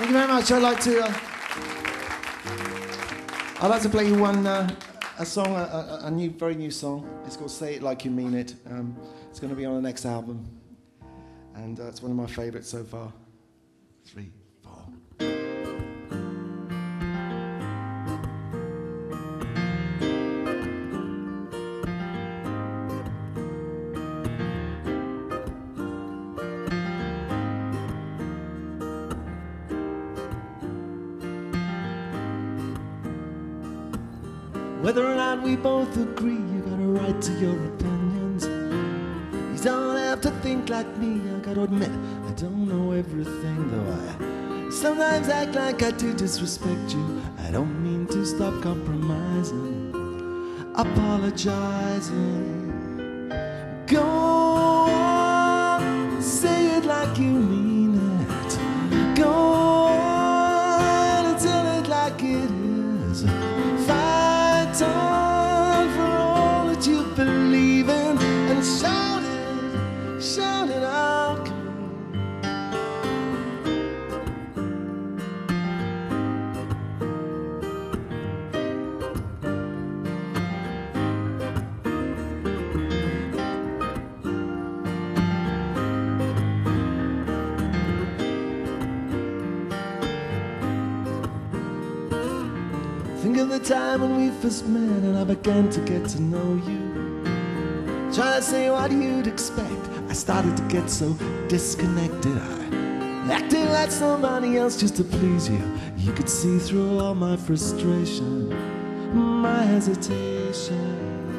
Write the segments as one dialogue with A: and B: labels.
A: Thank you very much. I'd like to. Uh, I'd like to play you one uh, a song, a, a, new, very new song. It's called "Say It Like You Mean It." Um, it's going to be on the next album, and uh, it's one of my favourites so far. Three. Whether or not we both agree, you got a right to your opinions. You don't have to think like me, I gotta admit, I don't know everything, though I sometimes act like I do disrespect you. I don't mean to stop compromising, apologizing. Go on, say it like you mean Think of the time when we first met and I began to get to know you. Trying to say what you'd expect, I started to get so disconnected. I acted like somebody else just to please you. You could see through all my frustration, my hesitation.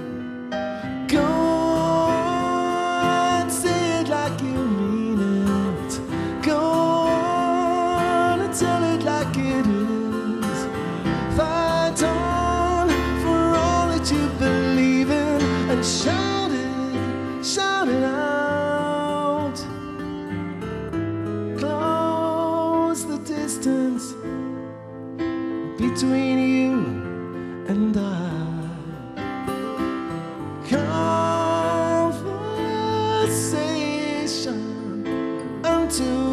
A: Between you and I. Conversation until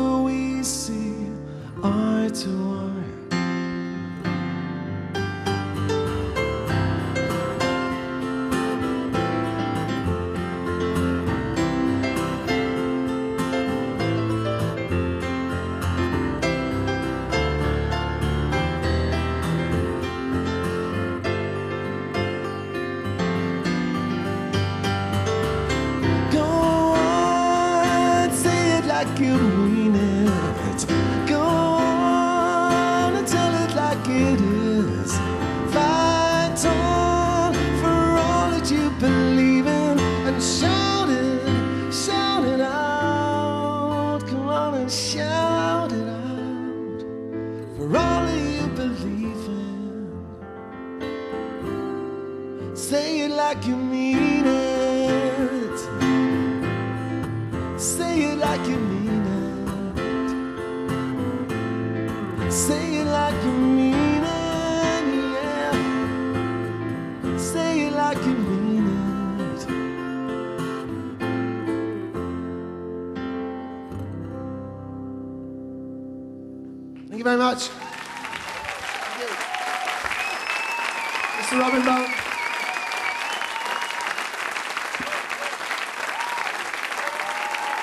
A: like you mean it. Go on and tell it like it is. Fight on for all that you believe in and shout it, shout it out. Come on and shout it out for all that you believe in. Say it like you mean it. Like you mean it. Say it like you mean it, yeah. Say it like you mean it. Thank you very much. Mr. Robin Boult.